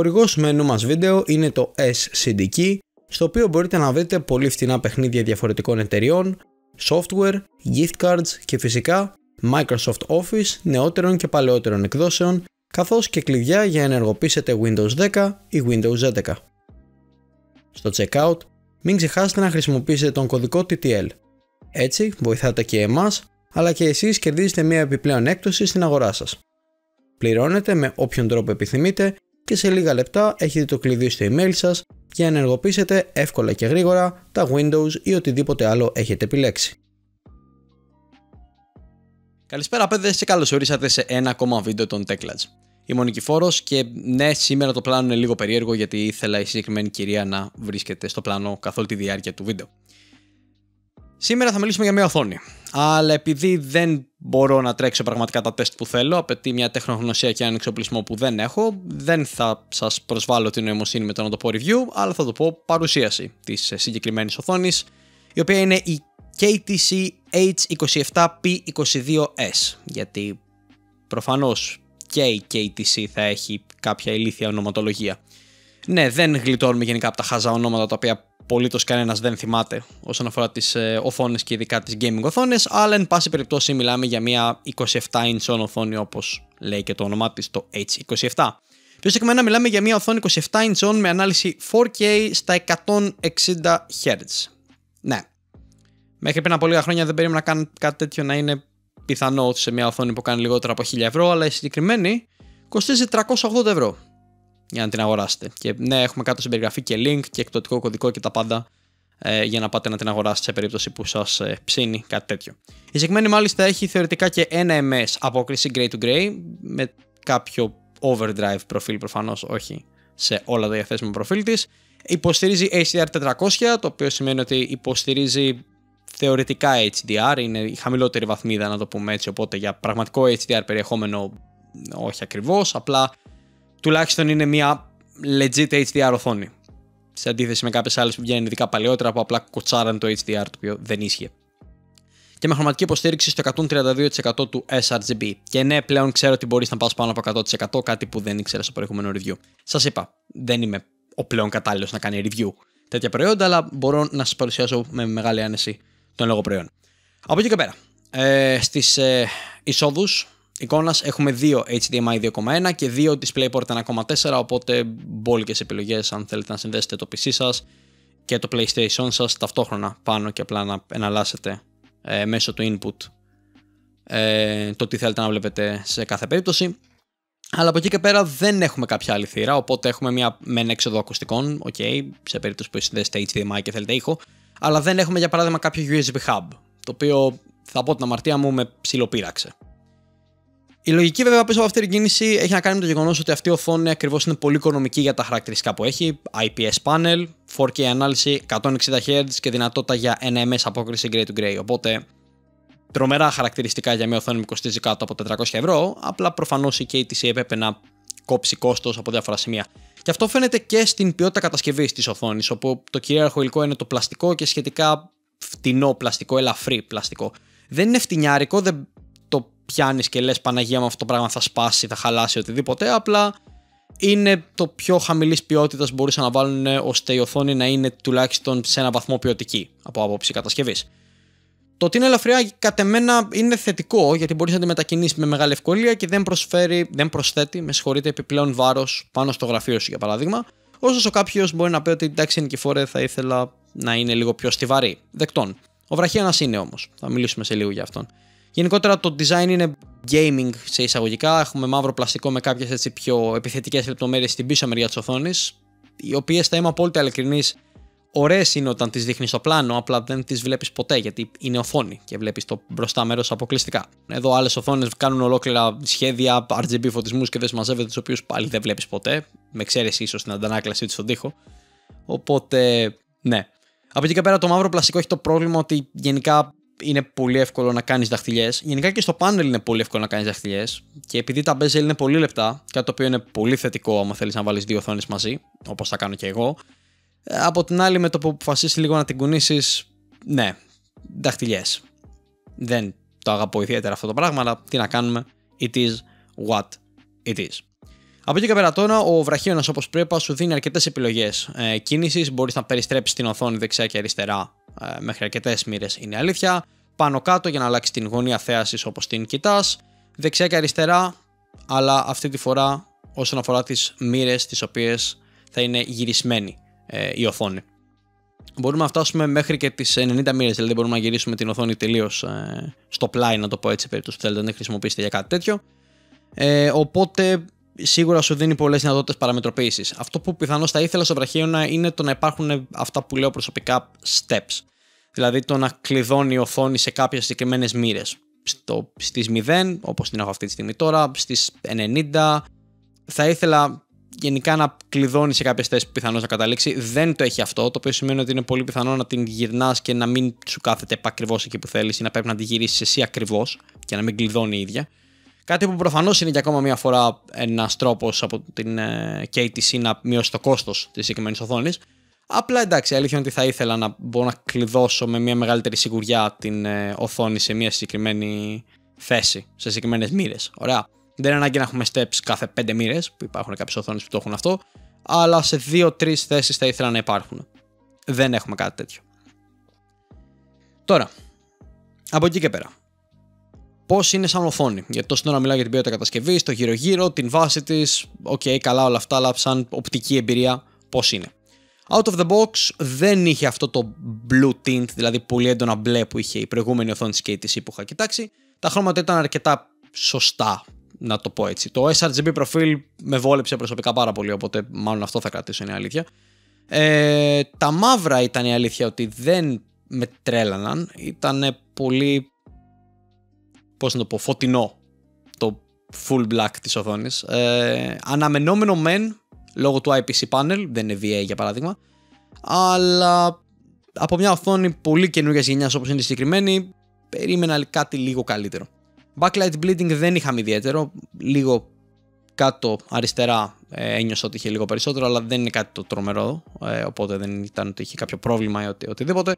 Χορηγός του μενού μας βίντεο είναι το SCD Key, στο οποίο μπορείτε να βρείτε πολύ φτηνά παιχνίδια διαφορετικών εταιριών, software, gift cards και φυσικά Microsoft Office νεότερων και παλαιότερων εκδόσεων, καθώς και κλειδιά για να ενεργοποιήσετε Windows 10 ή Windows 11. Στο checkout, μην ξεχάσετε να χρησιμοποιήσετε τον κωδικό TTL. Έτσι βοηθάτε και εμάς, αλλά και εσείς κερδίζετε μια επιπλέον έκπτωση στην αγορά σας. Πληρώνετε με όποιον τρόπο επιθυμείτε και σε λίγα λεπτά έχετε το κλειδί στο email σας για να ενεργοποιήσετε εύκολα και γρήγορα τα Windows ή οτιδήποτε άλλο έχετε επιλέξει. Καλησπέρα παιδες και καλώς ορίσατε σε ένα ακόμα βίντεο των TechLads. Είμαι ο Νικηφόρος και ναι σήμερα το πλάνο είναι λίγο περίεργο γιατί ήθελα η συγκεκριμένη κυρία να βρίσκεται στο πλάνο καθ' όλη τη διάρκεια του βίντεο. Σήμερα θα μιλήσουμε για μια οθόνη. Αλλά επειδή δεν μπορώ να τρέξω πραγματικά τα τεστ που θέλω, απαιτεί μια τεχνογνωσία και έναν εξοπλισμό που δεν έχω, δεν θα σας προσβάλλω την νοημοσύνη με το να το πω review, αλλά θα το πω παρουσίαση της συγκεκριμένης οθόνης, η οποία είναι η KTC H27P22S. Γιατί προφανώς και η KTC θα έχει κάποια ηλίθια ονοματολογία. Ναι, δεν γλιτώνουμε γενικά από τα χάζα ονόματα τα οποία απολύτως κανένας δεν θυμάται όσον αφορά τις ε, οθόνες και ειδικά τις gaming οθόνες, αλλά εν πάση περιπτώσει μιλάμε για μια 27 inch οθόνη όπως λέει και το όνομά της, το H27. Πιο συγκεκριμένα μιλάμε για μια οθόνη 27 inch με ανάλυση 4K στα 160 Hz. Ναι. Μέχρι πριν από λίγα χρόνια δεν περίμενα καν κάτι τέτοιο να είναι πιθανό σε μια οθόνη που κάνει λιγότερα από 1000 ευρώ, αλλά η συγκεκριμένη κοστίζει 380 ευρώ για να την αγοράσετε. Και ναι, έχουμε κάτω στην περιγραφή και link και εκδοτικό κωδικό και τα πάντα ε, για να πάτε να την αγοράσετε σε περίπτωση που σας ε, ψήνει κάτι τέτοιο. Η συγκεκριμένη μάλιστα έχει θεωρητικά και ένα MS απόκριση gray to gray με κάποιο overdrive προφίλ προφανώς, όχι σε όλα τα διαθέσιμα προφίλ της. Υποστηρίζει HDR 400, το οποίο σημαίνει ότι υποστηρίζει θεωρητικά HDR, είναι η χαμηλότερη βαθμίδα να το πούμε έτσι, οπότε για πραγματικό HDR περιεχόμενο όχι ακριβώς, απλά τουλάχιστον είναι μια legit HDR οθόνη. Σε αντίθεση με κάποιες άλλες που βγαίνουν ειδικά παλαιότερα που απλά κοτσάραν το HDR το οποίο δεν ίσχυε. Και με χρωματική υποστήριξη στο 132% του sRGB. Και ναι, πλέον ξέρω ότι μπορείς να πας πάνω από 100%, κάτι που δεν ήξερα στο προηγούμενο review. Σας είπα, δεν είμαι ο πλέον κατάλληλος να κάνει review τέτοια προϊόντα, αλλά μπορώ να σας παρουσιάσω με μεγάλη άνεση τον λόγο προϊόν. Από εκεί και πέρα, ε, στις ε, εισόδους εικόνας. Έχουμε δύο HDMI 2.1 και δύο DisplayPort 1.4 οπότε μπόλικες επιλογές αν θέλετε να συνδέσετε το PC σας και το PlayStation σας ταυτόχρονα πάνω και απλά να εναλλάσσετε ε, μέσω του input ε, το τι θέλετε να βλέπετε σε κάθε περίπτωση. Αλλά από εκεί και πέρα δεν έχουμε κάποια άλλη θύρα οπότε έχουμε μια μεν έξοδο ακουστικών ok, σε περίπτωση που συνδέσετε HDMI και θέλετε ήχο αλλά δεν έχουμε για παράδειγμα κάποιο USB hub το οποίο θα πω την αμαρτία μου με ψιλοπείραξε η λογική βέβαια πίσω από αυτή την κίνηση έχει να κάνει με το γεγονός ότι αυτή η οθόνη ακριβώς είναι πολύ οικονομική για τα χαρακτηριστικά που έχει. IPS panel, 4K ανάλυση, 160 Hz και δυνατότητα για NMS απόκριση gray to gray. Οπότε τρομερά χαρακτηριστικά για μια οθόνη που κοστίζει κάτω από 400 ευρώ. Απλά προφανώς η KTC έπρεπε να κόψει κόστος από διάφορα σημεία. Και αυτό φαίνεται και στην ποιότητα κατασκευής της οθόνης, όπου το κυρίαρχο υλικό είναι το πλαστικό και σχετικά φτηνό πλαστικό, ελαφρύ πλαστικό. Δεν είναι φτηνιάρικο, δεν πιάνεις και λες Παναγία με αυτό το πράγμα θα σπάσει, θα χαλάσει οτιδήποτε. Απλά είναι το πιο χαμηλής ποιότητας που μπορούσαν να βάλουν ώστε η οθόνη να είναι τουλάχιστον σε ένα βαθμό ποιοτική από άποψη κατασκευής. Το ότι είναι ελαφριά κατ' εμένα είναι θετικό γιατί μπορείς να τη μετακινήσεις με μεγάλη ευκολία και δεν, προσφέρει, δεν προσθέτει με συγχωρείτε, επιπλέον βάρος πάνω στο γραφείο σου για παράδειγμα. Ωστόσο κάποιος μπορεί να πει ότι εντάξει, φορέ θα ήθελα να είναι λίγο πιο στιβαρή. Δεκτών. Ο βραχίανα είναι όμως. Θα μιλήσουμε σε λίγο για αυτόν. Γενικότερα το design είναι gaming σε εισαγωγικά. Έχουμε μαύρο πλαστικό με κάποιες έτσι πιο επιθετικές λεπτομέρειες στην πίσω μεριά της οθόνης, οι οποίες θα είμαι απόλυτα ειλικρινής. Ωραίες είναι όταν τις δείχνεις στο πλάνο, απλά δεν τις βλέπεις ποτέ γιατί είναι οθόνη και βλέπεις το μπροστά μέρος αποκλειστικά. Εδώ άλλες οθόνες κάνουν ολόκληρα σχέδια, RGB φωτισμούς και δεν μαζεύεται, τους οποίους πάλι δεν βλέπεις ποτέ, με εξαίρεση ίσως την αντανάκλαση τους στον τοίχο. Οπότε, ναι. Από εκεί και πέρα το μαύρο πλαστικό έχει το πρόβλημα ότι γενικά είναι πολύ εύκολο να κάνεις δαχτυλιές. Γενικά και στο πάνελ είναι πολύ εύκολο να κάνεις δαχτυλιές. Και επειδή τα bezel είναι πολύ λεπτά, κάτι το οποίο είναι πολύ θετικό άμα θέλεις να βάλεις δύο οθόνες μαζί, όπως θα κάνω και εγώ. Ε, από την άλλη, με το που αποφασίσεις λίγο να την κουνήσεις, ναι, δαχτυλιές. Δεν το αγαπώ ιδιαίτερα αυτό το πράγμα, αλλά τι να κάνουμε. It is what it is. Από εκεί και πέρα τώρα, ο βραχίωνας όπως πρέπει σου δίνει αρκετές επιλογές ε, κίνησης. Μπορείς να περιστρέψεις την οθόνη δεξιά και αριστερά ε, μέχρι αρκετές μοίρες, είναι αλήθεια. Πάνω κάτω για να αλλάξει την γωνία θέασης όπως την κοιτάς. Δεξιά και αριστερά, αλλά αυτή τη φορά όσον αφορά τις μοίρες τις οποίες θα είναι γυρισμένη ε, η οθόνη. Μπορούμε να φτάσουμε μέχρι και τις 90 μοίρες, δηλαδή μπορούμε να γυρίσουμε την οθόνη τελείως ε, στο πλάι, να το πω έτσι, περίπτωση που θέλετε να χρησιμοποιήσετε για κάτι τέτοιο. Ε, οπότε σίγουρα σου δίνει πολλές δυνατότητες παραμετροποίησης. Αυτό που πιθανώς θα ήθελα στο βραχίωνα είναι το να υπάρχουν αυτά που λέω προσωπικά steps. Δηλαδή το να κλειδώνει η οθόνη σε κάποιες συγκεκριμένες μοίρες. Στις 0, όπως την έχω αυτή τη στιγμή τώρα, στις 90. Θα ήθελα γενικά να κλειδώνει σε κάποιες θέσεις που πιθανώς να καταλήξει. Δεν το έχει αυτό, το οποίο σημαίνει ότι είναι πολύ πιθανό να την γυρνάς και να μην σου κάθεται ακριβώ εκεί που θέλεις ή να πρέπει να τη γυρίσεις εσύ ακριβώς και να μην κλειδώνει η ίδια. Κάτι που προφανώς είναι για ακόμα μία φορά ένας τρόπος από την ε, KTC να μειώσει το κόστος της συγκεκριμένης οθόνης. Απλά εντάξει, αλήθεια είναι ότι θα ήθελα να μπορώ να κλειδώσω με μια μεγαλύτερη σιγουριά την ε, οθόνη σε μια συγκεκριμένη θέση, σε συγκεκριμένες μοίρες. Ωραία. Δεν είναι ανάγκη να έχουμε steps κάθε 5 μοίρες, που υπάρχουν κάποιες οθόνες που το έχουν αυτό, αλλά σε 2-3 θέσεις θα ήθελα να υπάρχουν. Δεν έχουμε κάτι τέτοιο. Τώρα, από εκεί και πέρα πώς είναι σαν οθόνη. Γιατί τόσο ώρα μιλάω για την ποιότητα κατασκευής, το γύρω-γύρω, την βάση της. ΟΚ, okay, καλά όλα αυτά, αλλά σαν οπτική εμπειρία, πώς είναι. Out of the box δεν είχε αυτό το blue tint, δηλαδή πολύ έντονα μπλε που είχε η προηγούμενη οθόνη της KTC που είχα κοιτάξει. Τα χρώματα ήταν αρκετά σωστά, να το πω έτσι. Το sRGB προφίλ με βόλεψε προσωπικά πάρα πολύ, οπότε μάλλον αυτό θα κρατήσω, είναι η αλήθεια. Ε, τα μαύρα ήταν η αλήθεια ότι δεν με τρέλαναν, ήταν πολύ πώς να το πω, φωτεινό το full black της οθόνης. Ε, αναμενόμενο μεν, λόγω του IPC panel, δεν είναι VA για παράδειγμα, αλλά από μια οθόνη πολύ καινούργιας γενιάς όπως είναι η συγκεκριμένη, περίμενα κάτι λίγο καλύτερο. Backlight bleeding δεν είχαμε ιδιαίτερο, λίγο κάτω αριστερά ε, ένιωσα ότι είχε λίγο περισσότερο, αλλά δεν είναι κάτι το τρομερό, ε, οπότε δεν ήταν ότι είχε κάποιο πρόβλημα ή οτι, οτιδήποτε.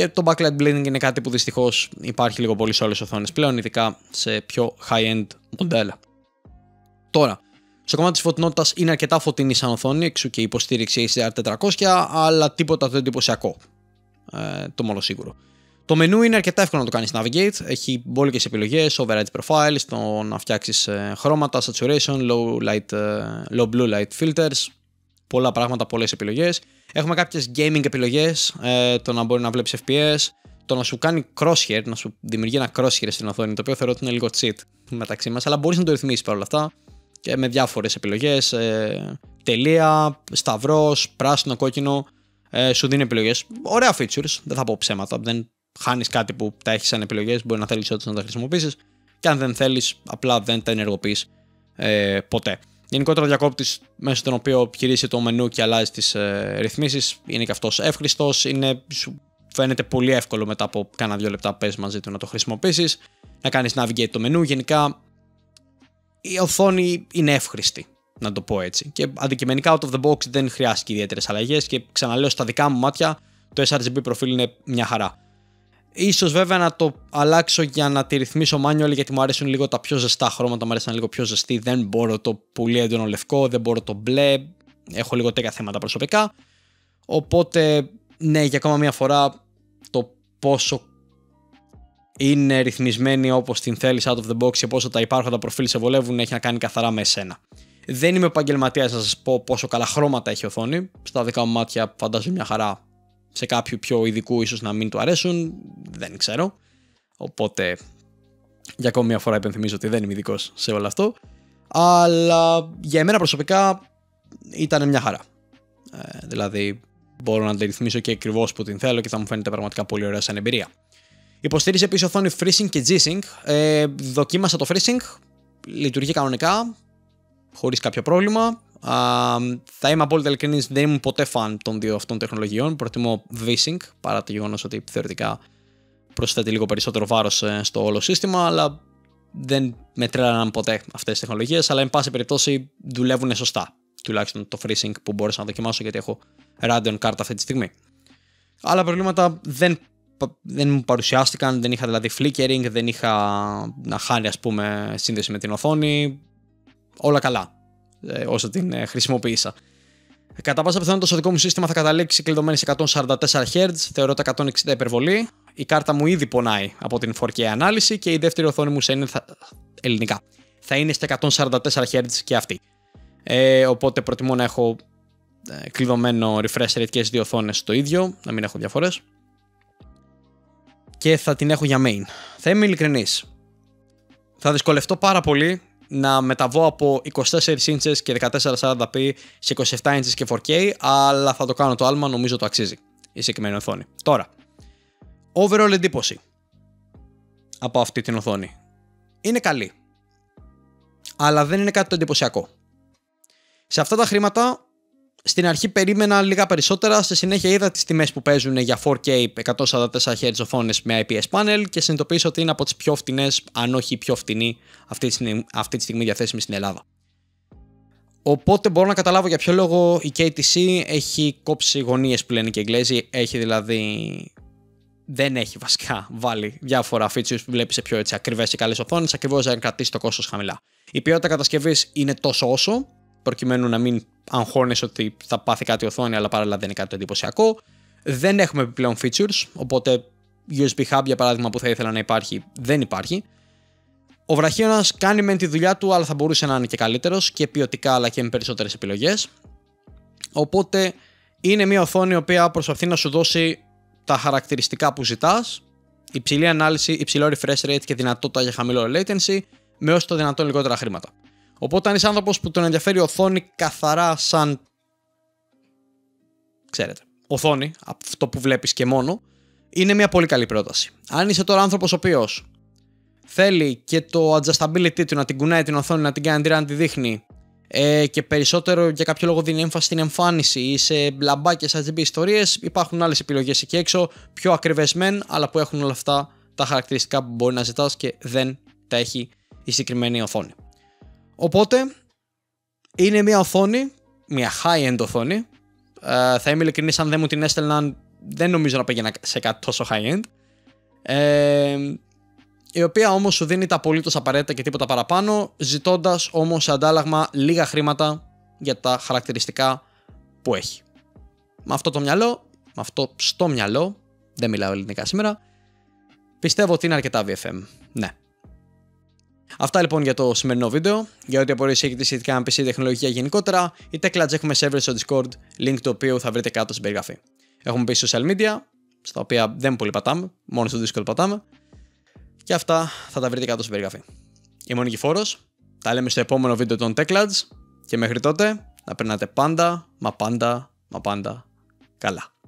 Και το backlight blending είναι κάτι που δυστυχώς υπάρχει λίγο πολύ σε όλες τις οθόνες πλέον, ειδικά σε πιο high-end μοντέλα. Τώρα, στο κομμάτι της φωτεινότητας είναι αρκετά φωτεινή σαν οθόνη, εξού και η υποστήριξη HDR400, αλλά τίποτα δεν εντυπωσιακό. Ε, το μόνο σίγουρο. Το μενού είναι αρκετά εύκολο να το κάνεις navigate. Έχει μπόλικε επιλογές, override profile, στο να φτιάξεις ε, χρώματα, saturation, low, light, ε, low blue light filters. Πολλά πράγματα, πολλές επιλογές. Έχουμε κάποιες gaming επιλογές, ε, το να μπορεί να βλέπεις FPS, το να σου κάνει crosshair, να σου δημιουργεί ένα crosshair στην οθόνη, το οποίο θεωρώ ότι είναι λίγο cheat μεταξύ μας, αλλά μπορείς να το ρυθμίσεις παρόλα αυτά και με διάφορες επιλογές. Ε, τελεία, σταυρός, πράσινο, κόκκινο. Ε, σου δίνει επιλογές. Ωραία features, δεν θα πω ψέματα. Δεν χάνεις κάτι που τα έχεις σαν επιλογές, μπορεί να θέλεις όντω να τα χρησιμοποιήσεις. Και αν δεν θέλεις, απλά δεν τα ενεργοποιείς ε, ποτέ. Γενικότερα ο διακόπτης μέσω στον οποίο χειρίζει το μενού και αλλάζει τις ε, ρυθμίσεις είναι και αυτός εύχριστος. Σου φαίνεται πολύ εύκολο μετά από κάνα δύο λεπτά πες μαζί του να το χρησιμοποιήσεις. Να κάνεις navigate το μενού. Γενικά η οθόνη είναι εύχριστη, να το πω έτσι. Και αντικειμενικά out of the box δεν χρειάζεται ιδιαίτερες αλλαγές και ξαναλέω στα δικά μου μάτια το sRGB προφίλ είναι μια χαρά. Ίσως βέβαια να το αλλάξω για να τη ρυθμίσω manual γιατί μου αρέσουν λίγο τα πιο ζεστά χρώματα, μου αρέσουν λίγο πιο ζεστή. Δεν μπορώ το πολύ έντονο λευκό, δεν μπορώ το μπλε. Έχω λίγο τέτοια θέματα προσωπικά. Οπότε, ναι, για ακόμα μια φορά το πόσο είναι ρυθμισμένη όπως την θέλεις out of the box και πόσο τα υπάρχοντα προφίλ σε βολεύουν έχει να κάνει καθαρά με εσένα. Δεν είμαι επαγγελματίας να σας πω πόσο καλά χρώματα έχει η οθόνη. Στα δικά μου μάτια φαντάζομαι μια χαρά σε κάποιου πιο ειδικού ίσως να μην του αρέσουν, δεν ξέρω. Οπότε για ακόμη μια φορά υπενθυμίζω ότι δεν είμαι ειδικός σε όλο αυτό. Αλλά για εμένα προσωπικά ήταν μια χαρά. Ε, δηλαδή μπορώ να τη ρυθμίσω και ακριβώς που την θέλω και θα μου φαίνεται πραγματικά πολύ ωραία σαν εμπειρία. Υποστήριζε επίσης οθόνη freezing και g-sync. Ε, δοκίμασα το freezing, λειτουργεί κανονικά, χωρίς κάποιο πρόβλημα. Uh, θα είμαι απόλυτα ειλικρινής, δεν ήμουν ποτέ φαν των δύο αυτών τεχνολογιών. Προτιμώ VSync παρά το γεγονός ότι θεωρητικά προσθέτει λίγο περισσότερο βάρος ε, στο όλο σύστημα, αλλά δεν με τρέλαναν ποτέ αυτές τις τεχνολογίες. Αλλά, εν πάση περιπτώσει, δουλεύουν σωστά. Τουλάχιστον το FreeSync που μπόρεσα να δοκιμάσω γιατί έχω Radeon card αυτή τη στιγμή. Άλλα προβλήματα δεν, δεν μου παρουσιάστηκαν, δεν είχα δηλαδή flickering, δεν είχα να χάνει ας πούμε σύνδεση με την οθόνη. Όλα καλά ε, όσο την ε, χρησιμοποίησα. Κατά πάσα πιθανότητα το δικό μου σύστημα θα καταλήξει κλειδωμένη σε 144 Hz, θεωρώ τα 160 υπερβολή. Η κάρτα μου ήδη πονάει από την 4K ανάλυση και η δεύτερη οθόνη μου σε είναι θα... ελληνικά. Θα είναι στα 144 Hz και αυτή. Ε, οπότε προτιμώ να έχω ε, κλειδωμένο refresh rate και στις δύο οθόνες το ίδιο, να μην έχω διαφορές. Και θα την έχω για main. Θα είμαι ειλικρινής. Θα δυσκολευτώ πάρα πολύ να μεταβώ από 24 inches και 1440p σε 27 inches και 4K, αλλά θα το κάνω το άλμα, νομίζω το αξίζει η συγκεκριμένη οθόνη. Τώρα, overall εντύπωση από αυτή την οθόνη. Είναι καλή, αλλά δεν είναι κάτι το εντυπωσιακό. Σε αυτά τα χρήματα στην αρχή περίμενα λίγα περισσότερα, στη συνέχεια είδα τις τιμές που παίζουν για 4K 144Hz οθόνες με IPS panel και συνειδητοποίησα ότι είναι από τις πιο φτηνές, αν όχι η πιο φτηνή αυτή τη, στιγμή, αυτή τη στιγμή διαθέσιμη στην Ελλάδα. Οπότε μπορώ να καταλάβω για ποιο λόγο η KTC έχει κόψει γωνίες που λένε και Εγγλέζοι, έχει δηλαδή... Δεν έχει βασικά βάλει διάφορα features που βλέπεις σε πιο έτσι, ακριβές και καλές οθόνες, ακριβώς για να κρατήσει το κόστος χαμηλά. Η ποιότητα κατασκευής είναι τόσο όσο, προκειμένου να μην αγχώνεσαι ότι θα πάθει κάτι οθόνη, αλλά παράλληλα δεν είναι κάτι εντυπωσιακό. Δεν έχουμε επιπλέον features, οπότε USB hub για παράδειγμα που θα ήθελα να υπάρχει δεν υπάρχει. Ο βραχίωνας κάνει μεν τη δουλειά του, αλλά θα μπορούσε να είναι και καλύτερος και ποιοτικά αλλά και με περισσότερες επιλογές. Οπότε είναι μια οθόνη η οποία προσπαθεί να σου δώσει τα χαρακτηριστικά που ζητάς, υψηλή ανάλυση, υψηλό refresh rate και δυνατότητα για χαμηλό latency, με όσο το δυνατόν λιγότερα χρήματα. Οπότε αν είσαι άνθρωπος που τον ενδιαφέρει η οθόνη καθαρά σαν. ξέρετε, οθόνη, αυτό που βλέπεις και μόνο, είναι μια πολύ καλή πρόταση. Αν είσαι τώρα άνθρωπος ο οποίος θέλει και το adjustability του να την κουνάει την οθόνη, να την κάνει αντί να τη δείχνει ε, και περισσότερο για κάποιο λόγο δίνει έμφαση στην εμφάνιση ή σε μπλαμπάκια RGB ιστορίες, υπάρχουν άλλες επιλογές εκεί έξω, πιο ακριβές μεν, αλλά που έχουν όλα αυτά τα χαρακτηριστικά που μπορεί να ζητάς και δεν τα έχει η συγκεκριμένη οθόνη. Οπότε είναι μια οθόνη, μια high-end οθόνη. Ε, θα είμαι ειλικρινής αν δεν μου την έστελναν δεν νομίζω να πήγαινα σε κάτι τόσο high-end. Ε, η οποία όμως σου δίνει τα απολύτως απαραίτητα και τίποτα παραπάνω, ζητώντας όμως σε αντάλλαγμα λίγα χρήματα για τα χαρακτηριστικά που έχει. Με αυτό το μυαλό, με αυτό στο μυαλό, δεν μιλάω ελληνικά σήμερα, πιστεύω ότι είναι αρκετά VFM. Ναι. Αυτά λοιπόν για το σημερινό βίντεο. Για ό,τι απορίες έχετε σχετικά με PC τεχνολογία γενικότερα, η Techlads έχουμε server στο Discord, link το οποίο θα βρείτε κάτω στην περιγραφή. Έχουμε πει social media, στα οποία δεν πολύ πατάμε, μόνο στο Discord πατάμε. Και αυτά θα τα βρείτε κάτω στην περιγραφή. Είμαι ο Νικηφόρος, τα λέμε στο επόμενο βίντεο των Techlads και μέχρι τότε να περνάτε πάντα, μα πάντα, μα πάντα καλά.